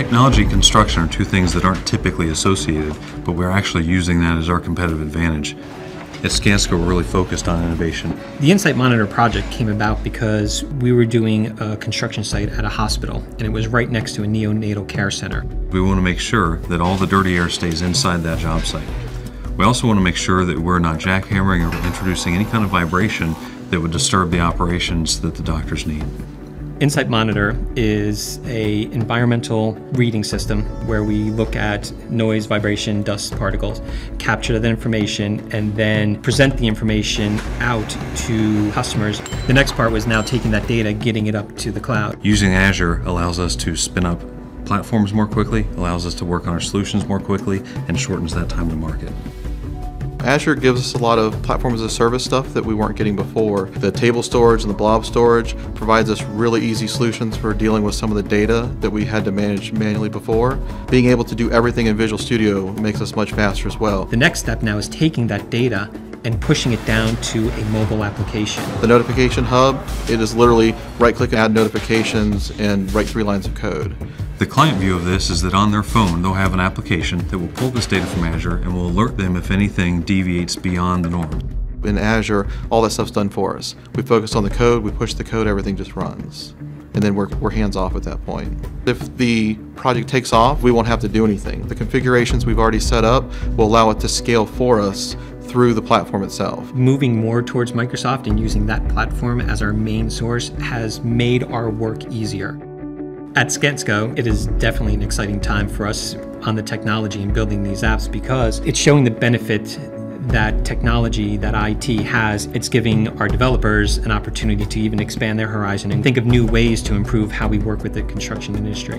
Technology and construction are two things that aren't typically associated, but we're actually using that as our competitive advantage. At Skanska, we're really focused on innovation. The Insight Monitor project came about because we were doing a construction site at a hospital, and it was right next to a neonatal care center. We want to make sure that all the dirty air stays inside that job site. We also want to make sure that we're not jackhammering or introducing any kind of vibration that would disturb the operations that the doctors need. Insight Monitor is a environmental reading system where we look at noise, vibration, dust particles, capture that information, and then present the information out to customers. The next part was now taking that data, getting it up to the cloud. Using Azure allows us to spin up platforms more quickly, allows us to work on our solutions more quickly, and shortens that time to market. Azure gives us a lot of platform as a service stuff that we weren't getting before. The table storage and the blob storage provides us really easy solutions for dealing with some of the data that we had to manage manually before. Being able to do everything in Visual Studio makes us much faster as well. The next step now is taking that data and pushing it down to a mobile application. The notification hub, it is literally right click add notifications and write three lines of code. The client view of this is that on their phone they'll have an application that will pull this data from Azure and will alert them if anything deviates beyond the norm. In Azure, all that stuff's done for us. We focus on the code, we push the code, everything just runs. And then we're, we're hands off at that point. If the project takes off, we won't have to do anything. The configurations we've already set up will allow it to scale for us through the platform itself. Moving more towards Microsoft and using that platform as our main source has made our work easier. At Skanska, it is definitely an exciting time for us on the technology and building these apps because it's showing the benefit that technology that IT has. It's giving our developers an opportunity to even expand their horizon and think of new ways to improve how we work with the construction industry.